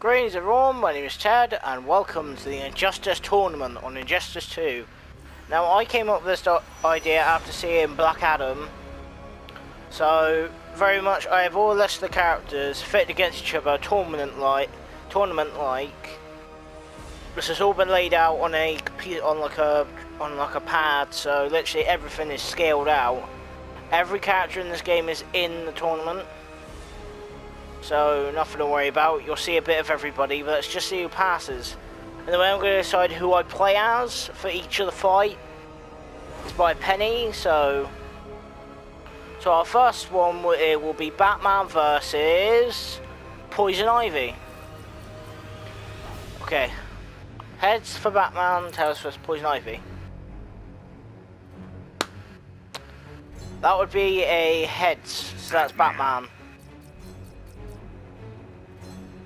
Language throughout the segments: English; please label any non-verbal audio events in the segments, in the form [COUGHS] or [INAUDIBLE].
Greetings everyone, my name is Ted and welcome to the Injustice Tournament on Injustice 2. Now I came up with this idea after seeing Black Adam. So very much I have all listed the characters fit against each other tournament like tournament like. This has all been laid out on a on like a on like a pad so literally everything is scaled out. Every character in this game is in the tournament. So nothing to worry about. You'll see a bit of everybody, but let's just see who passes. And then I'm going to decide who I play as for each of the fight. It's by Penny, so... So our first one it will be Batman versus Poison Ivy. Okay. Heads for Batman, tails for Poison Ivy. That would be a heads, so that's Batman.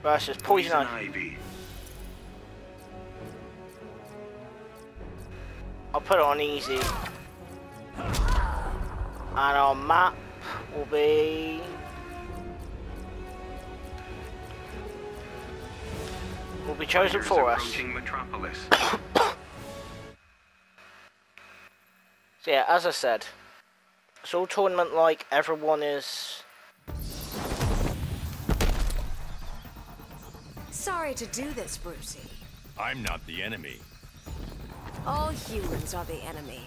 Versus Poison, Poison Ivy. I'll put it on easy. And our map will be... will be chosen for us. [COUGHS] so yeah, as I said, it's all tournament like, everyone is Sorry to do this, Brucey. I'm not the enemy. All humans are the enemy.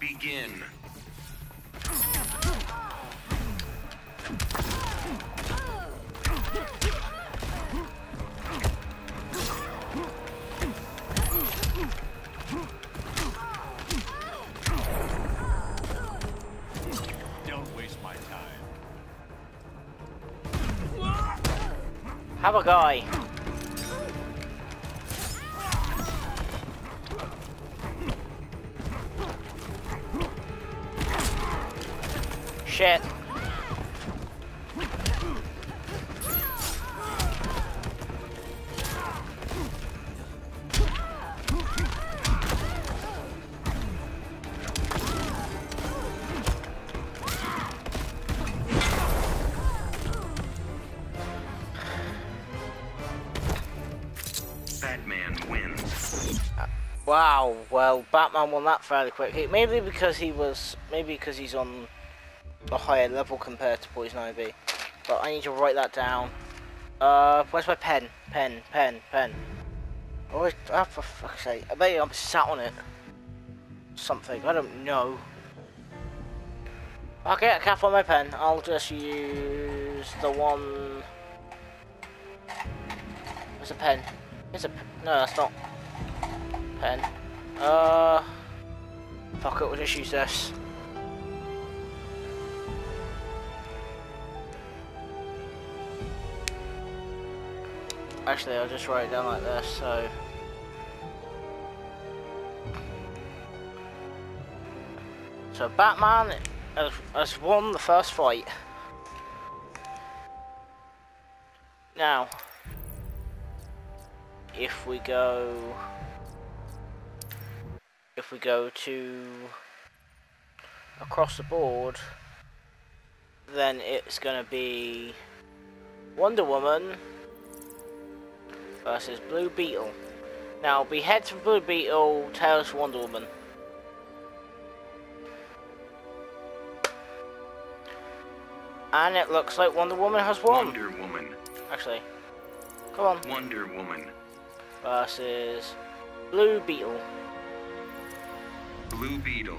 Begin. Don't waste my time. Have a guy. Shit. Wow, well, Batman won that fairly quickly. Maybe because he was, maybe because he's on a higher level compared to Poison Ivy. But I need to write that down. Uh, where's my pen? Pen, pen, pen. Oh, oh for fuck's sake. I bet I'm sat on it. Something, I don't know. Okay, I can't find my pen. I'll just use the one... Where's a pen? It's a... pen. No, that's not... Pen. Uh... Fuck it, we'll just use this. Actually, I'll just write it down like this, so... So Batman has, won the first fight. Now, if we go... If we go to across the board, then it's going to be Wonder Woman versus Blue Beetle. Now, be heads for Blue Beetle, tails for Wonder Woman. And it looks like Wonder Woman has won. Wonder Woman. Actually, come on. Wonder Woman. Versus Blue Beetle. Blue Beetle.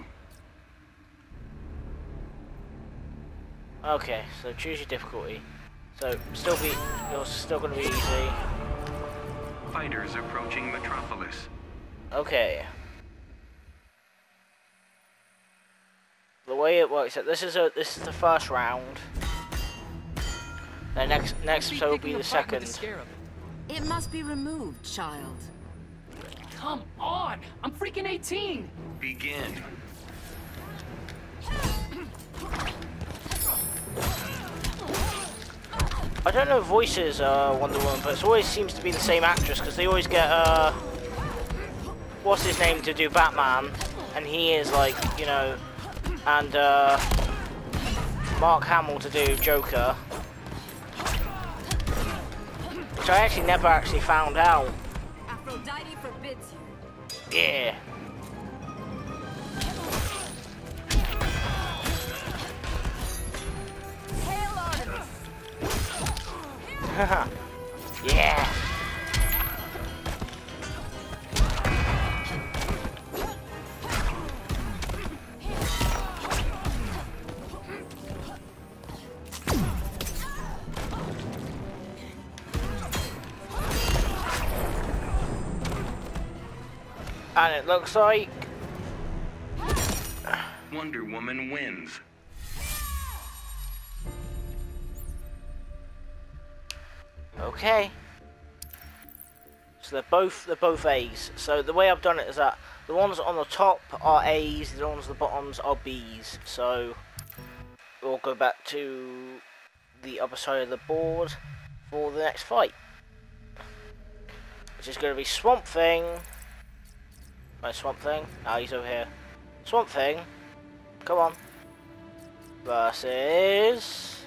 Okay, so choose your difficulty. So, still be, you're still gonna be easy fighters approaching Metropolis. Okay. The way it works, this is a this is the first round. The next next episode will be the second. The it must be removed, child. Come on! I'm freaking 18! Begin. [CLEARS THROAT] I don't know voices uh, Wonder Woman, but it always seems to be the same actress because they always get uh, what's his name to do Batman, and he is like you know, and uh, Mark Hamill to do Joker. which I actually never actually found out. Aphrodite forbids you. Yeah. [LAUGHS] yeah. And it looks like Wonder Woman wins. Okay. So they're both they're both A's. So the way I've done it is that the ones on the top are A's, the ones on the bottoms are B's. So we'll go back to the other side of the board for the next fight. Which is going to be Swamp Thing. Right, Swamp Thing. Ah, he's over here. Swamp Thing. Come on. Versus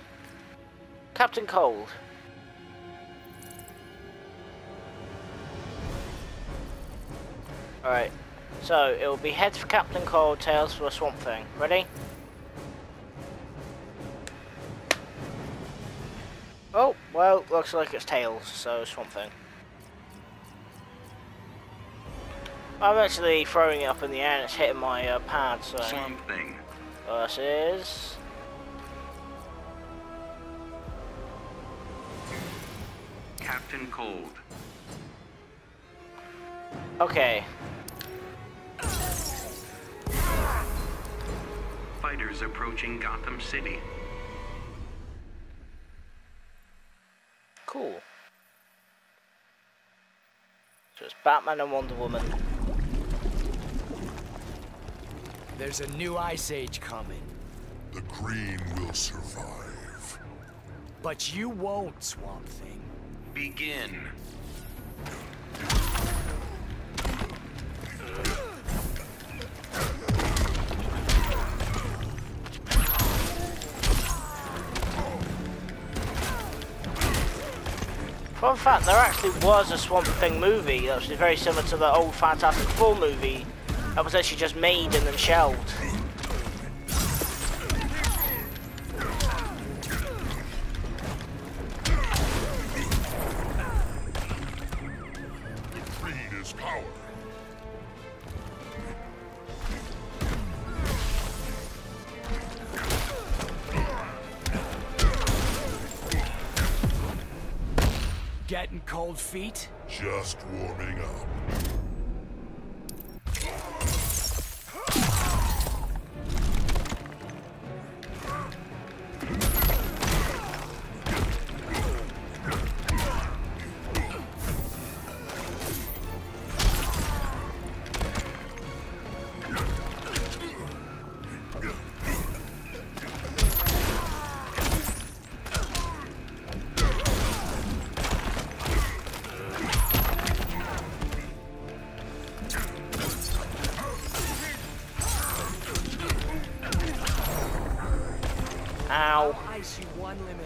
Captain Cold. Alright, so it will be heads for Captain Cold, tails for a Swamp Thing. Ready? Oh, well, looks like it's tails, so Swamp Thing. I'm actually throwing it up in the air and it's hitting my uh, pad, so... Swamp Thing. Versus... Captain Cold. Okay, Fighters approaching Gotham City. cool. So it's Batman and Wonder Woman. There's a new ice age coming. The green will survive. But you won't, Swamp Thing. Begin. Fun fact, there actually was a Swamp Thing movie that was very similar to the old Fantastic Four movie that was actually just made and then shelved. Feet? Just warming up.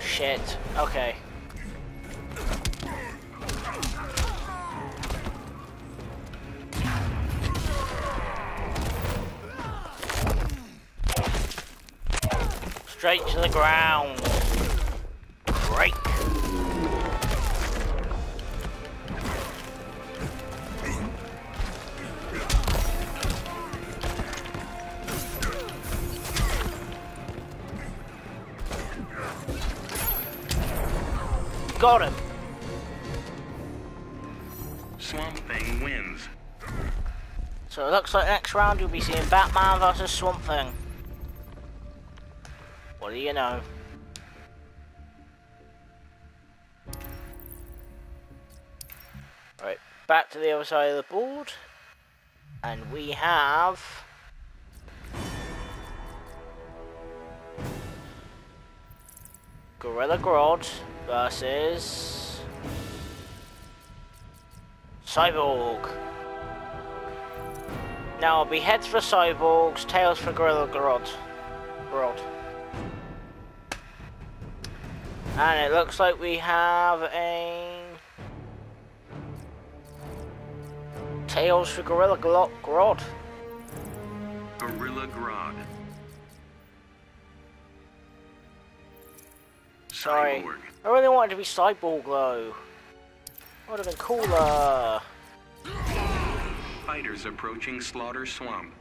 Shit. Okay. Straight to the ground. Round you'll be seeing Batman versus Swamp Thing. What do you know? Right, back to the other side of the board. And we have... Gorilla Grodd versus... Cyborg. Now I'll be heads for cyborgs, tails for Gorilla Grodd. Grodd. And it looks like we have a... Tails for Gorilla Glot Grodd. Gorilla Grodd. Sorry. Cyborg. I really wanted to be Cyborg though. Would have been cooler. Fighters approaching Slaughter Swamp.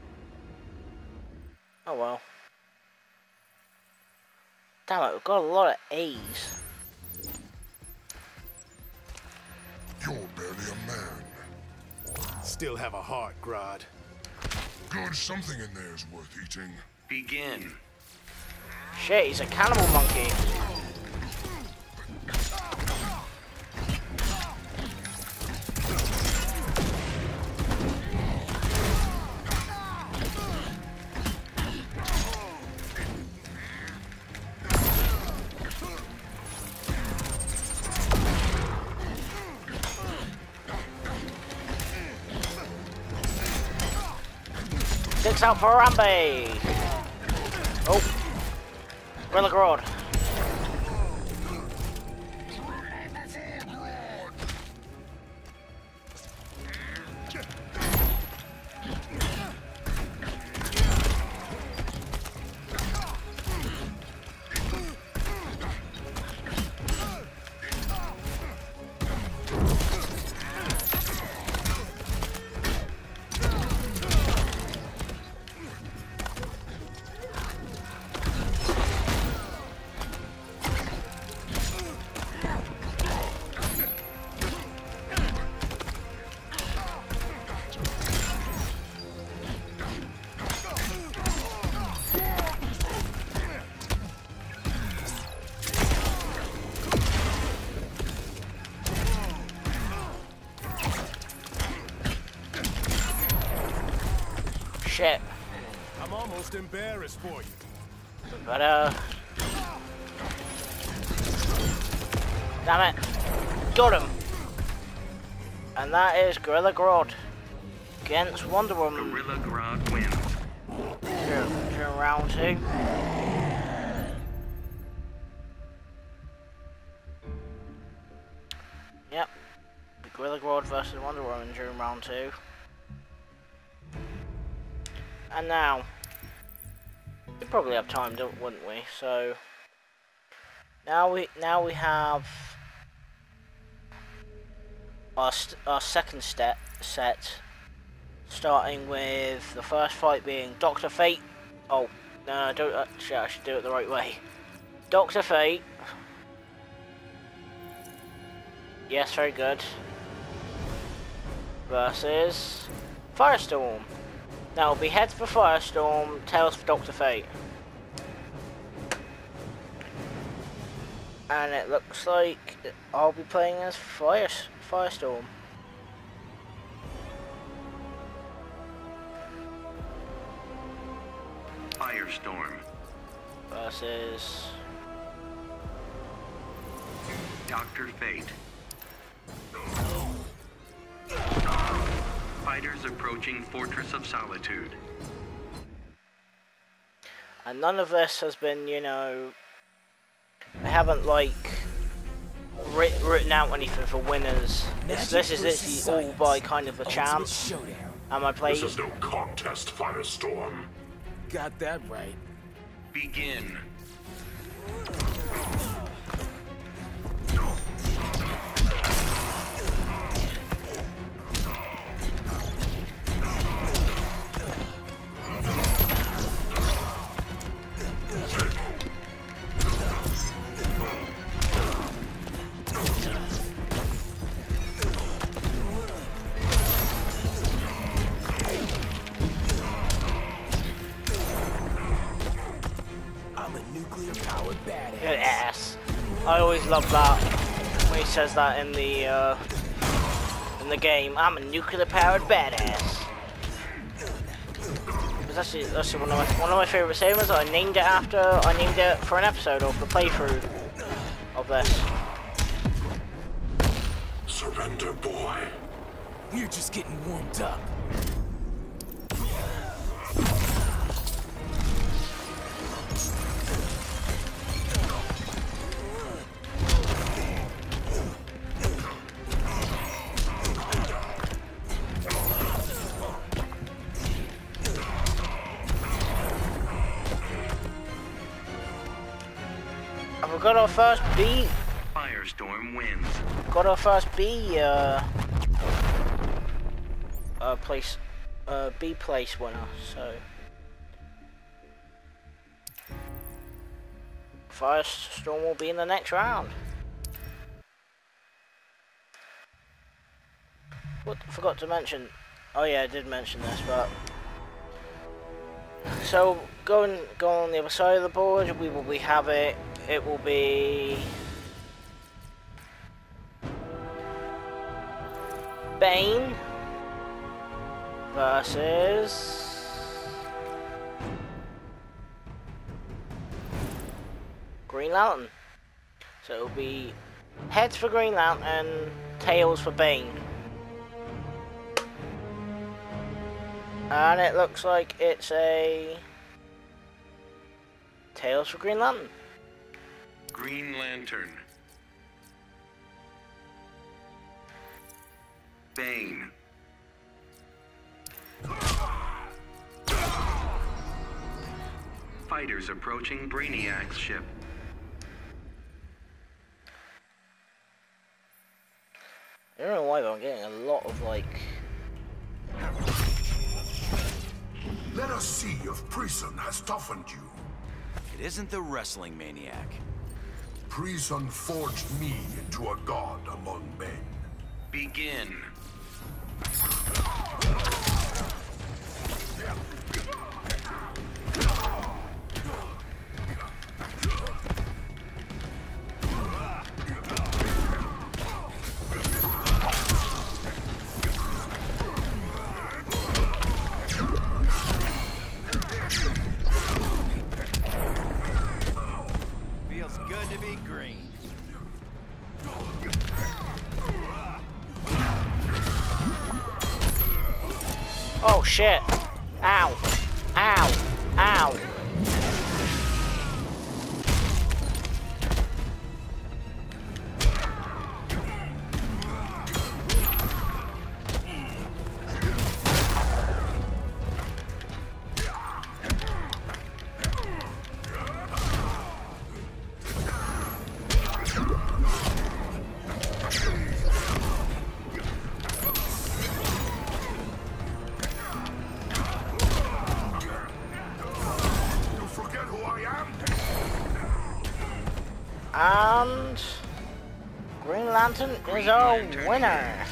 Oh well. Damn it, we've got a lot of A's. You're barely a man. Still have a heart, Grodd. Good, something in there is worth eating. Begin. Shit, he's a cannibal monkey. Out for Rambe. Oh. Gorilla embarrassed for you. But uh Damn it. Got him. And that is Gorilla Grodd against Wonder Woman Gorilla Grodd wins. during, during round two. Yep. Gorilla Grodd versus Wonder Woman during round two. And now, we probably have time, wouldn't we? So now we now we have our our second step set, starting with the first fight being Doctor Fate. Oh no, I don't actually I should do it the right way. Doctor Fate. Yes, very good. Versus Firestorm. Now it'll be heads for Firestorm, tails for Doctor Fate. And it looks like I'll be playing as Fire Firestorm. Firestorm. Versus Dr. Fate. Fighters approaching Fortress of Solitude. and none of this has been, you know, I haven't like writ written out anything for winners. This, this is literally all by kind of a chance. Showdown. Am I playing? This is no contest, Firestorm. Got that right. Begin. Love that when he says that in the uh, in the game. I'm a nuclear powered badass. It's actually, one of my one of my favorite statements. I named it after I named it for an episode of the playthrough of this. Surrender, boy. We're just getting warmed up. First B. Uh, uh place. Uh, B place winner. So. Firestorm will be in the next round. What? Forgot to mention. Oh yeah, I did mention this, but so going going on the other side of the board, we will be have it. It will be Bane versus Green Lantern. So it'll be heads for Green Lantern, and tails for Bane. And it looks like it's a Tails for Green Lantern. Green Lantern. Bane. Fighters approaching Brainiac's ship. I don't know why, but I'm getting a lot of like. Let us see if prison has toughened you. It isn't the wrestling maniac. Prison forged me into a god among men. Begin. Lantern is our winner.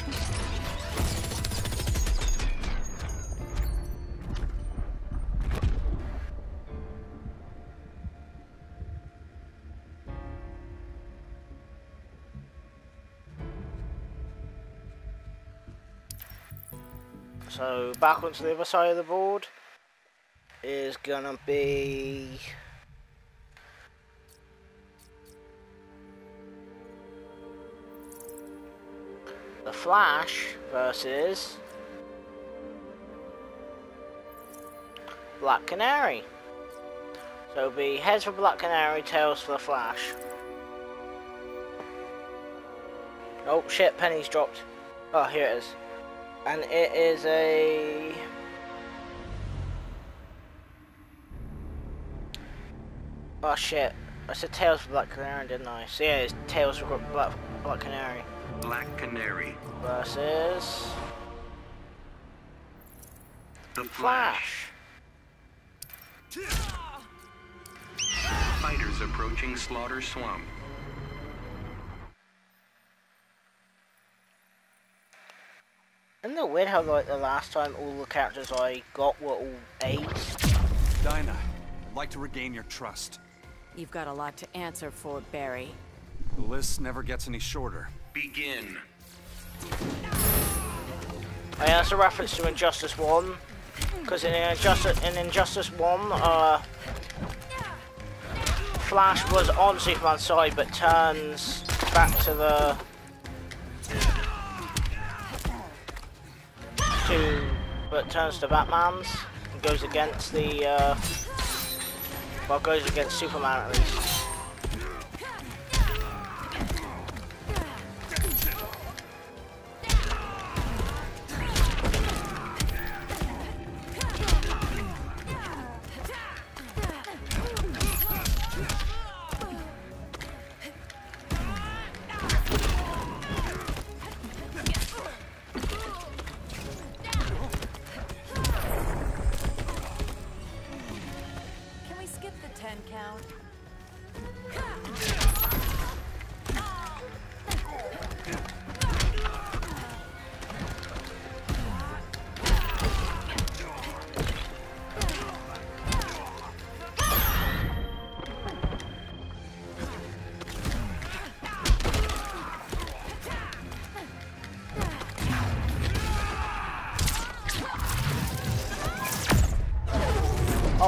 So back onto the other side of the board is gonna be Flash versus Black Canary. So it'll be heads for Black Canary, tails for the Flash. Oh shit, pennies dropped. Oh, here it is. And it is a... Oh shit, I said tails for Black Canary, didn't I? So yeah, it's tails for Black, Black Canary Black Canary. versus The Flash. Flash. Fighters approaching Slaughter Swamp. Isn't it weird how like the last time all the characters I got were all eight? Dinah, I'd like to regain your trust. You've got a lot to answer for, Barry. The list never gets any shorter. Begin. I that's a reference to Injustice 1. Because in Injustice, in Injustice 1, uh, Flash was on Superman's side but turns back to the... to... but turns to Batman's and goes against the, uh, well goes against Superman at least.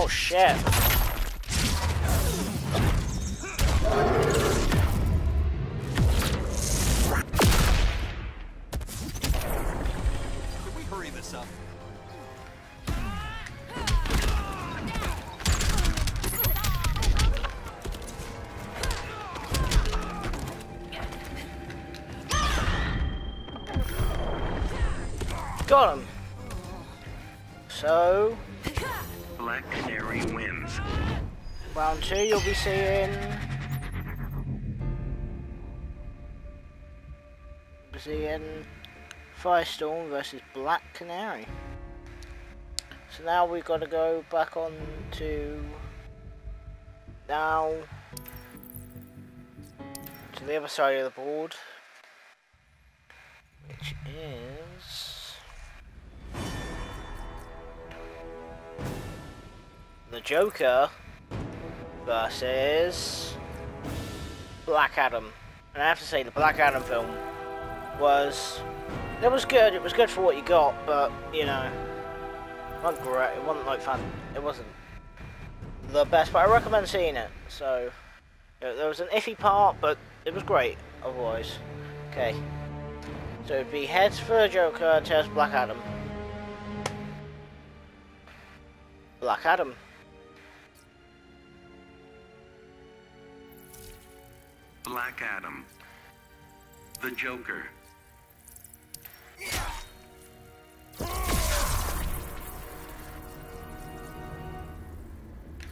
Oh shit. Can we hurry this up? Got him. So, Canary wins. round two you'll be seeing... Be seeing Firestorm versus Black Canary. So now we've got to go back on to... Now... To the other side of the board. Which is... The Joker versus Black Adam. And I have to say, the Black Adam film was it was good. It was good for what you got, but you know, wasn't great. It wasn't like fun. It wasn't the best, but I recommend seeing it. So you know, there was an iffy part, but it was great otherwise. Okay, so it'd be heads for the Joker, tails Black Adam. Black Adam. Black Adam. The Joker.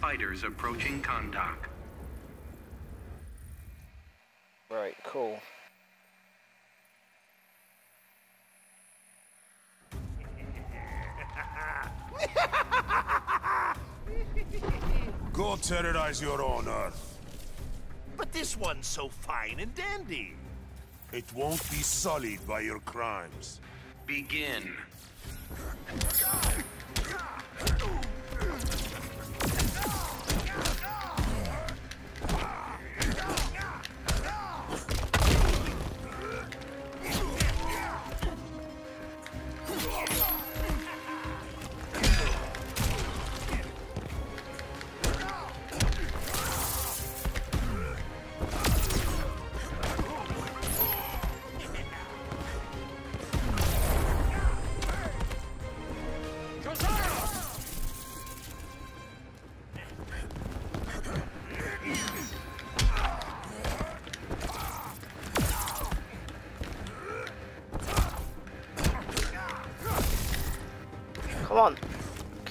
Fighters approaching Kahndaq. Right, cool. Go terrorize your own Earth. But this one's so fine and dandy. It won't be sullied by your crimes. Begin. [LAUGHS]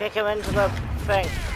Kick him into the thing.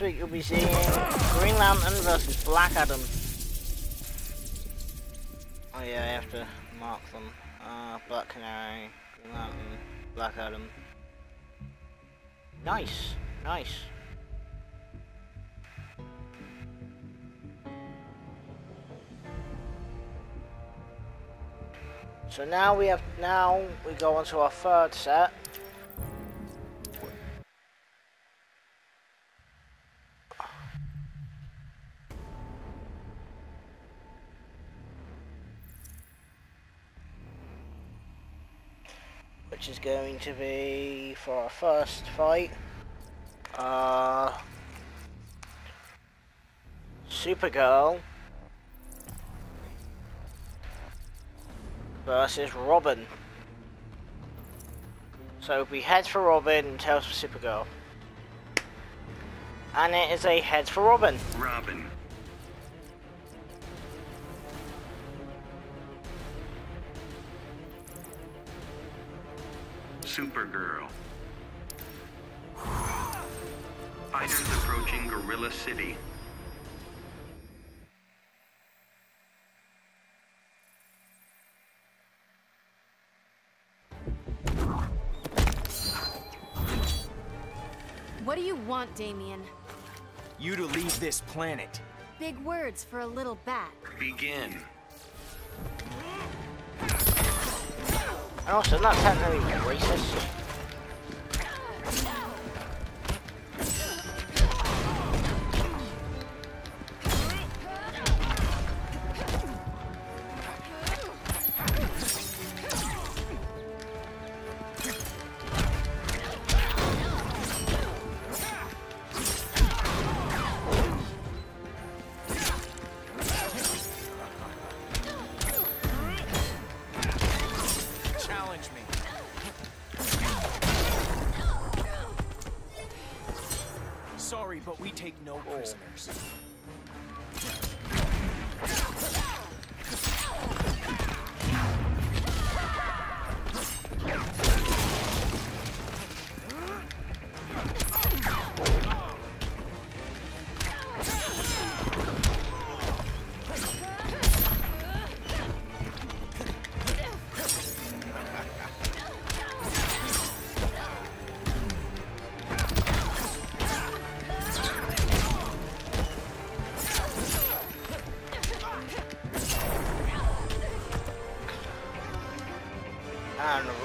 Week you'll be seeing Green Lantern versus Black Adam. Oh yeah, I have to mark them. Uh, Black Canary, Green Lantern, Black Adam. Nice, nice. So now we have now we go on to our third set. Which is going to be for our first fight. Uh Supergirl versus Robin. So we heads for Robin and tails for Supergirl. And it is a heads for Robin. Robin. Supergirl. Fighters approaching Gorilla City. What do you want, Damian? You to leave this planet. Big words for a little bat. Begin. And also, not technically racist.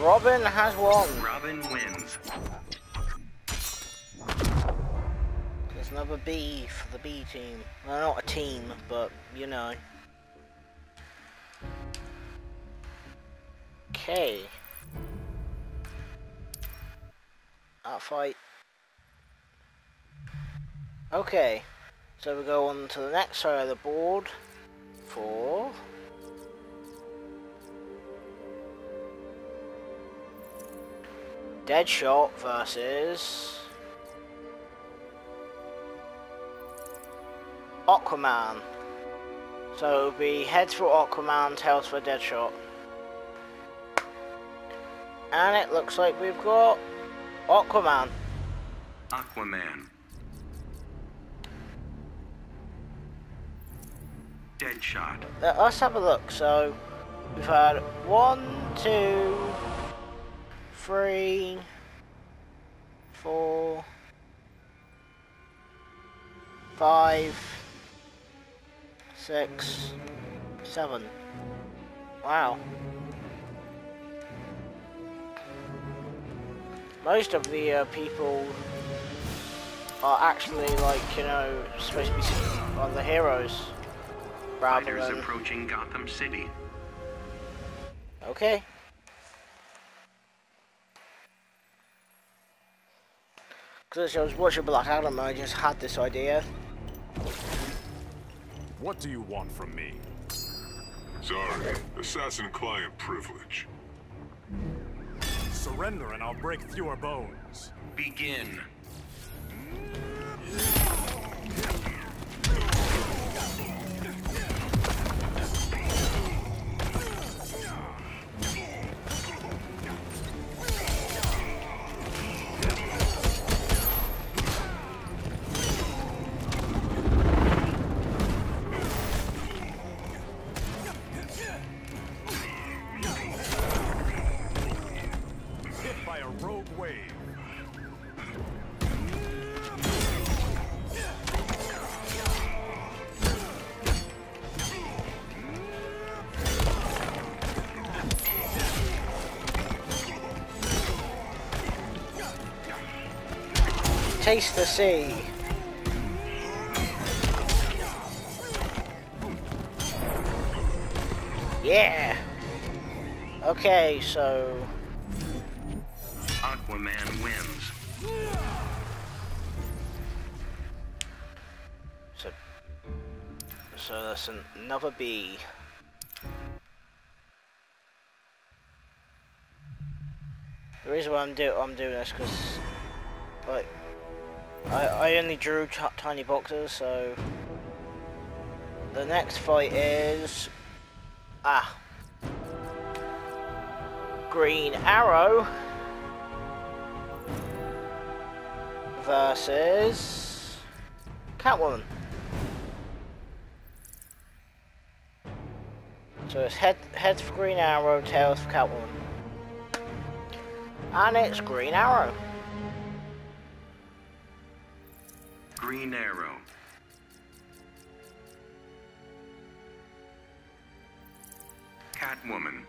Robin has won. Robin wins. There's another B for the B team. Well, not a team, but you know. Okay. That fight. Okay. So we go on to the next side of the board for Deadshot versus Aquaman. So it'll be heads for Aquaman, tails for Deadshot. And it looks like we've got Aquaman. Aquaman. Deadshot. Uh, let's have a look. So we've had one, two, three, four, five, six, seven. Wow. Most of the uh, people are actually like, you know, supposed to be on the heroes rather Fighters approaching Gotham City. Okay. Because I was watching Black Adam and I just had this idea. What do you want from me? Sorry, assassin client privilege. Surrender and I'll break fewer bones. Begin. Taste the sea. Yeah. Okay, so Aquaman wins. so so that's another B. The reason why I'm do I'm doing this because like I I only drew tiny boxes, so the next fight is ah Green Arrow versus Catwoman. So it's head heads for Green Arrow, tails for Catwoman. And it's Green Arrow. Green Arrow. Catwoman.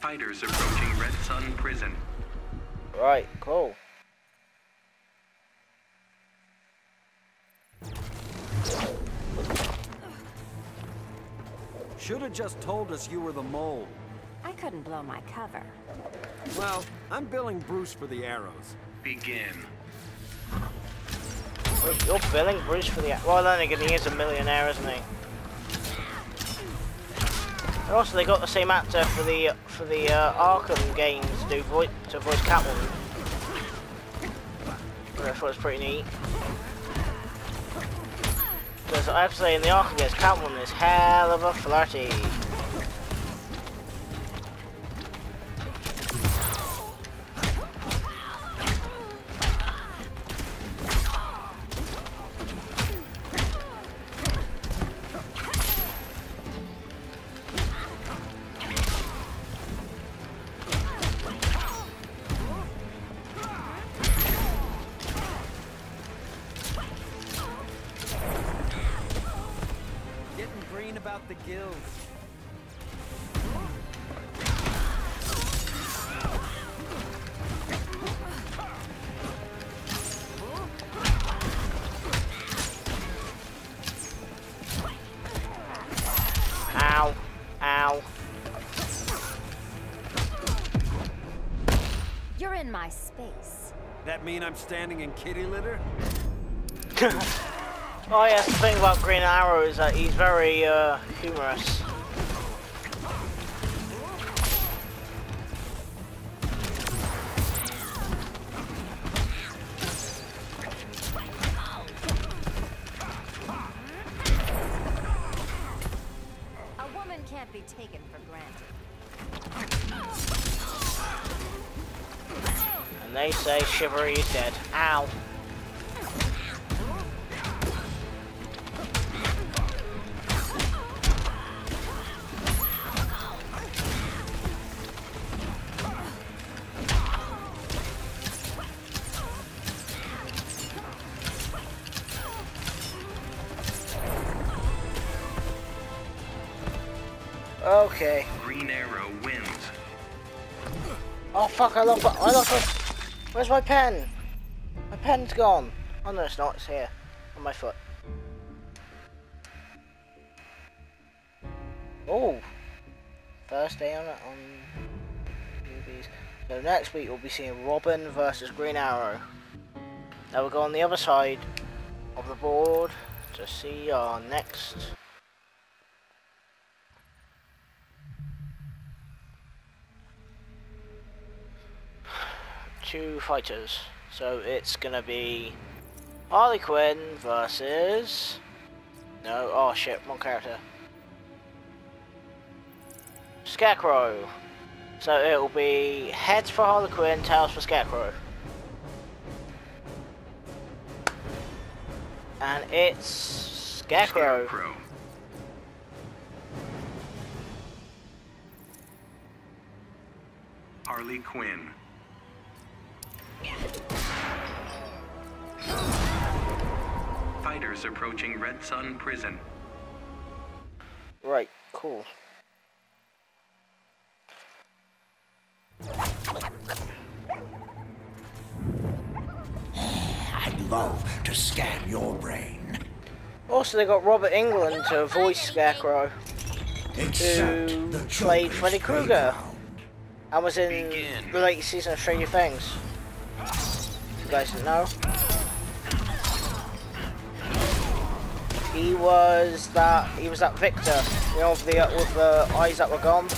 Fighters approaching Red Sun Prison. Right, cool. Should have just told us you were the mole. I couldn't blow my cover. Well, I'm billing Bruce for the arrows. Begin. You're billing Bruce for the... Well, then again, he is a millionaire, isn't he? And also, they got the same actor for the for the uh, Arkham games to do voice to voice Catwoman. I thought was pretty neat. Because I have to say, in the Arkham games, Catwoman is hell of a flirty. Mean I'm standing in kitty litter? [LAUGHS] Oh yes, the thing about Green Arrow is that he's very uh, humorous. Chivalry is dead. Ow. Okay. Green Arrow wins. Oh fuck! I lost. my- I lost. Where's my pen? My pen's gone. Oh no, it's not. It's here, on my foot. Oh, first day on on movies. So next week we'll be seeing Robin versus Green Arrow. Now we'll go on the other side of the board to see our next. Two fighters. So it's gonna be Harley Quinn versus no. Oh shit, one character. Scarecrow. So it'll be heads for Harley Quinn, tails for Scarecrow. And it's Scarecrow. Scarecrow. Harley Quinn. Fighters approaching Red Sun Prison. Right, cool. I'd love to scan your brain. Also, they got Robert Englund to voice Scarecrow, Except who played Freddy Krueger playground. and was in Begin. the latest season of Stranger Things. You guys know. He was that. He was that Victor, you know, with the uh, with the eyes that were gone.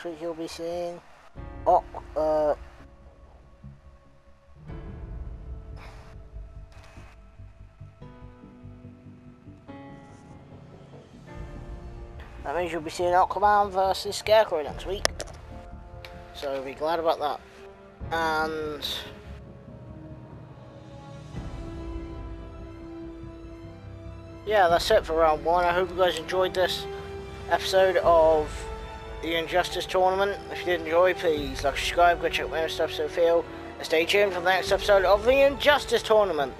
Next week you'll be seeing oh uh That means you'll be seeing Aquaman versus Scarecrow next week. So be glad about that. And yeah, that's it for round one. I hope you guys enjoyed this episode of the Injustice Tournament. If you did enjoy, please like, subscribe, go check out my next episode, feel, and stay tuned for the next episode of the Injustice Tournament.